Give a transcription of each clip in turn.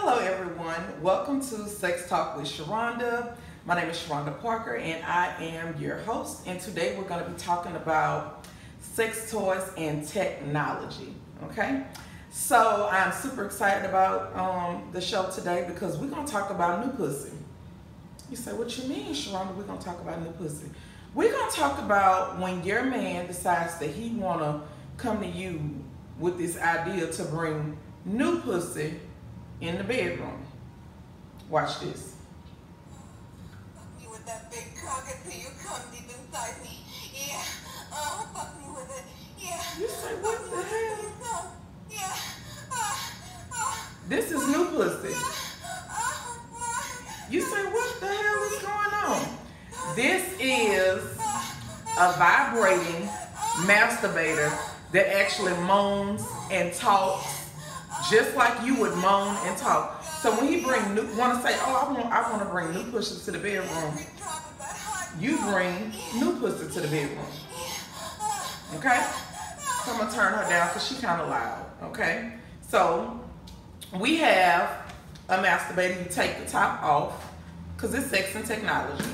Hello, everyone. Welcome to Sex Talk with Sharonda. My name is Sharonda Parker, and I am your host. And today we're going to be talking about sex toys and technology. Okay, so I'm super excited about um, the show today because we're going to talk about new pussy. You say, "What you mean, Sharonda? We're going to talk about new pussy." We're going to talk about when your man decides that he want to come to you with this idea to bring new pussy in the bedroom. Watch this. Fuck me with that big cock until you come deep inside me. Yeah. Fuck me with it. Yeah. You say, what the hell? till you come. Yeah. Ah, ah, This is new pussy. You say, what the hell is going on? This is a vibrating masturbator that actually moans and talks just like you would moan and talk. So when he bring new, want to say, oh, I want, I want to bring new pussy to the bedroom. You bring new pussy to the bedroom. Okay? So I'm gonna turn her down because she kind of loud. Okay? So we have a masturbator. You take the top off because it's sex and technology.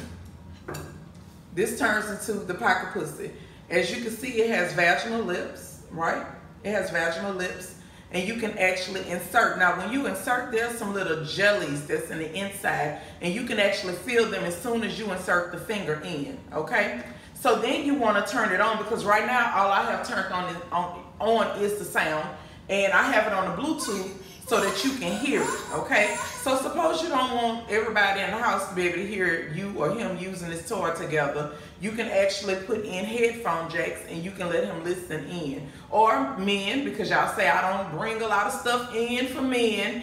This turns into the pocket pussy. As you can see, it has vaginal lips, right? It has vaginal lips, and you can actually insert. Now, when you insert, there's some little jellies that's in the inside, and you can actually feel them as soon as you insert the finger in, okay? So then you want to turn it on because right now all I have turned on is, on, on is the sound, and I have it on the Bluetooth so that you can hear it, okay? So suppose you don't want everybody in the house to be able to hear you or him using this toy together. You can actually put in headphone jacks and you can let him listen in. Or men, because y'all say I don't bring a lot of stuff in for men.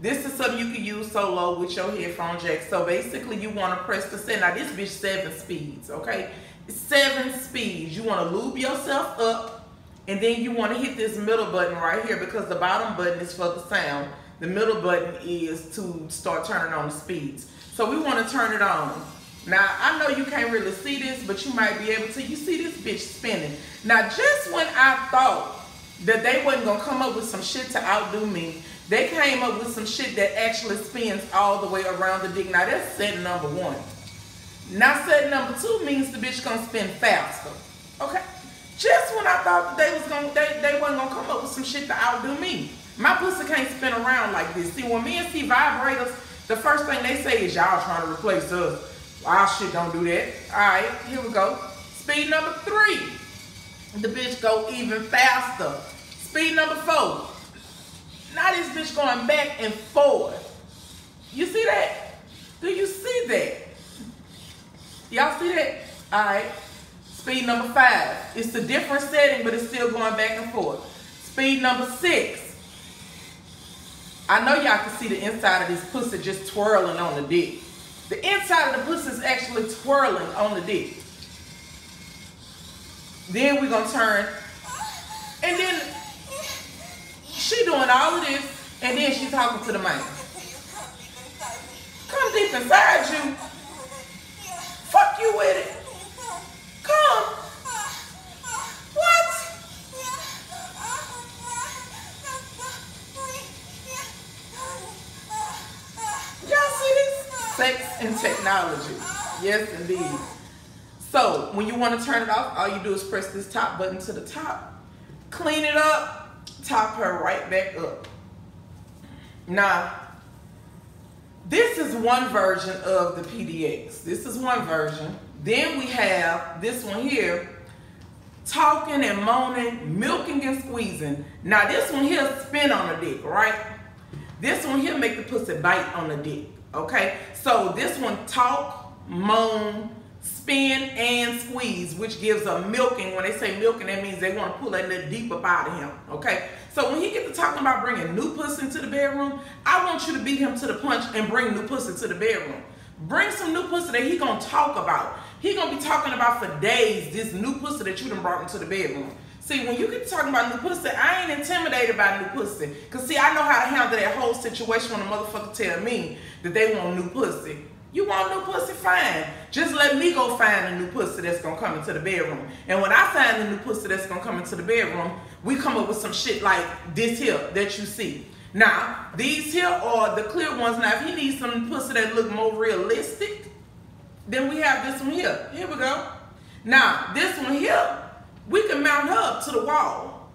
This is something you can use solo with your headphone jack. So basically you want to press the set. Now this bitch seven speeds, okay? Seven speeds. You want to lube yourself up and then you want to hit this middle button right here because the bottom button is for the sound. The middle button is to start turning on the speeds. So we want to turn it on. Now, I know you can't really see this, but you might be able to. You see this bitch spinning. Now, just when I thought that they wasn't going to come up with some shit to outdo me, they came up with some shit that actually spins all the way around the dick. Now, that's set number one. Now, set number two means the bitch going to spin faster. Okay? Just when I thought that they was gonna they, they wasn't gonna come up with some shit to outdo me. My pussy can't spin around like this. See, when me men see vibrators, the first thing they say is y'all trying to replace us. Our shit don't do that. Alright, here we go. Speed number three. The bitch go even faster. Speed number four. Now this bitch going back and forth. You see that? Do you see that? Y'all see that? Alright. Speed number five. It's a different setting, but it's still going back and forth. Speed number six. I know y'all can see the inside of this pussy just twirling on the dick. The inside of the pussy is actually twirling on the dick. Then we're gonna turn, and then she doing all of this, and then she talking to the man. Come deep inside you. Fuck you with it. Sex and technology. Yes, indeed. So when you want to turn it off, all you do is press this top button to the top, clean it up, top her right back up. Now, this is one version of the PDX. This is one version. Then we have this one here, talking and moaning, milking and squeezing. Now this one here spin on the dick, right? This one here make the pussy bite on the dick, okay? So this one talk, moan, spin, and squeeze, which gives a milking. When they say milking, that means they want to pull that little deep up out of him, okay? So when he gets to talking about bringing new pussy into the bedroom, I want you to beat him to the punch and bring new pussy into the bedroom. Bring some new pussy that he gonna talk about. He gonna be talking about for days this new pussy that you done brought into the bedroom. See, when you get talking about new pussy, I ain't intimidated by new pussy. Cause see, I know how to handle that whole situation when a motherfucker tell me that they want new pussy. You want new pussy? Fine. Just let me go find a new pussy that's gonna come into the bedroom. And when I find a new pussy that's gonna come into the bedroom, we come up with some shit like this here that you see. Now, these here are the clear ones. Now, if he needs some pussy that look more realistic, then we have this one here. Here we go. Now, this one here, we can mount her up to the wall.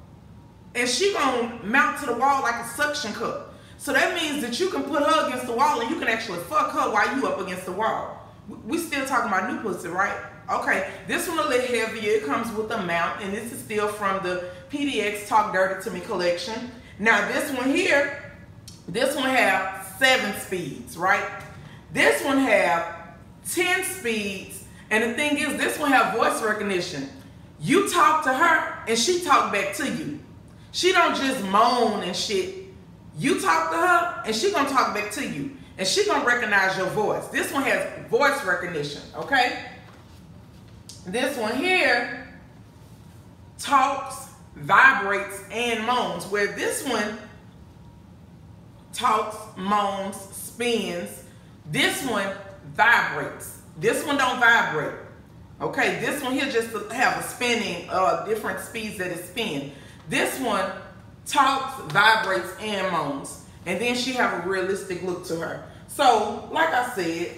And she gonna mount to the wall like a suction cup. So that means that you can put her against the wall and you can actually fuck her while you up against the wall. We still talking about new pussy, right? Okay, this one a little heavier. It comes with a mount, and this is still from the PDX Talk Dirty to Me collection. Now this one here, this one have seven speeds, right? This one have 10 speeds, and the thing is, this one have voice recognition. You talk to her, and she talk back to you. She don't just moan and shit. You talk to her, and she gonna talk back to you. And she gonna recognize your voice. This one has voice recognition, okay? This one here talks, vibrates, and moans. Where this one talks, moans, spins. This one vibrates. This one don't vibrate. Okay, this one here just have a spinning, uh, different speeds that it spin. This one talks, vibrates, and moans. And then she have a realistic look to her. So, like I said,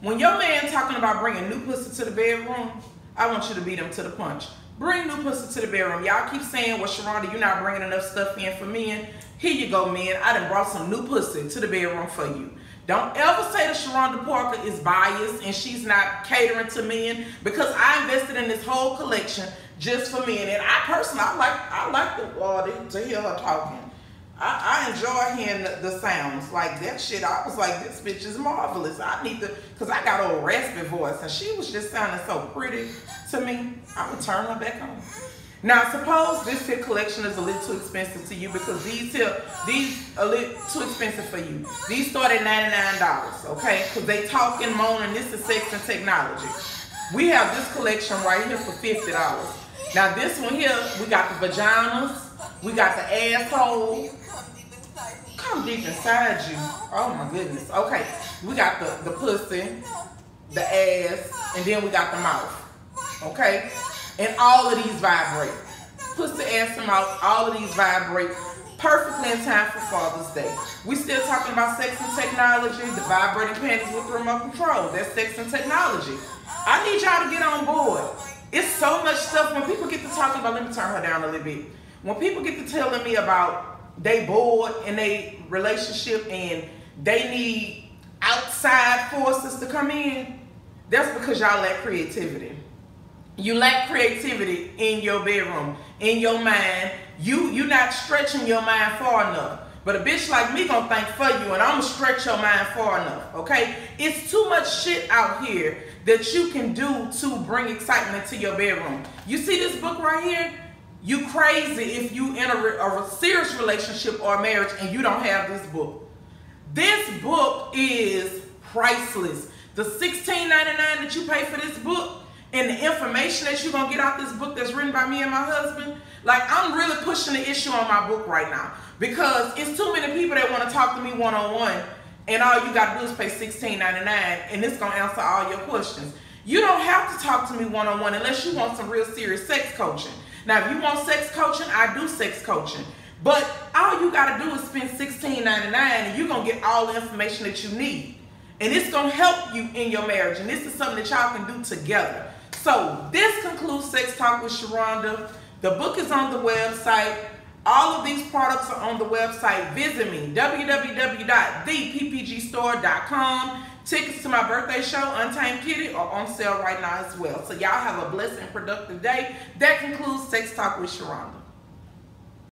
when your man talking about bringing new pussy to the bedroom, I want you to beat him to the punch. Bring new pussy to the bedroom. Y'all keep saying, well, Sharonda, you're not bringing enough stuff in for men. Here you go, man. I done brought some new pussy to the bedroom for you. Don't ever say that Sharonda Parker is biased and she's not catering to men because I invested in this whole collection just for men. And I personally, I like I like the, uh, to hear her talking. I, I enjoy hearing the, the, sounds like that shit. I was like, this bitch is marvelous. I need to, cause I got a raspy voice, and she was just sounding so pretty to me. I would turn her back on. Now, suppose this here collection is a little too expensive to you because these here, these a little too expensive for you. These start at $99, okay? Because they talk and moan and this is sex and technology. We have this collection right here for $50. Now, this one here, we got the vaginas, we got the asshole. Come deep inside you. Oh my goodness. Okay, we got the, the pussy, the ass, and then we got the mouth. Okay? And all of these vibrate. Pussy, ass, and mouth, all of these vibrate perfectly in time for Father's Day. We still talking about sex and technology, the vibrating panties with remote control. That's sex and technology. I need y'all to get on board. It's so much stuff when people get to talking about, let me turn her down a little bit. When people get to telling me about they bored in a relationship and they need outside forces to come in, that's because y'all lack creativity. You lack creativity in your bedroom, in your mind. You you not stretching your mind far enough. But a bitch like me gonna think for you and I'm gonna stretch your mind far enough, okay? It's too much shit out here that you can do to bring excitement to your bedroom. You see this book right here? You crazy if you in a, a serious relationship or marriage and you don't have this book. This book is priceless. The $16.99 that you pay for this book and the information that you're gonna get out this book that's written by me and my husband, like I'm really pushing the issue on my book right now because it's too many people that want to talk to me one-on-one and all you gotta do is pay $16.99 and it's gonna answer all your questions. You don't have to talk to me one-on-one unless you want some real serious sex coaching. Now, if you want sex coaching, I do sex coaching. But all you gotta do is spend $16.99 and you're gonna get all the information that you need. And it's gonna help you in your marriage. And this is something that y'all can do together. So this concludes Sex Talk with Sharonda. The book is on the website. All of these products are on the website. Visit me, www.theppgstore.com. Tickets to my birthday show, Untamed Kitty, are on sale right now as well. So y'all have a blessed and productive day. That concludes Sex Talk with Sharonda.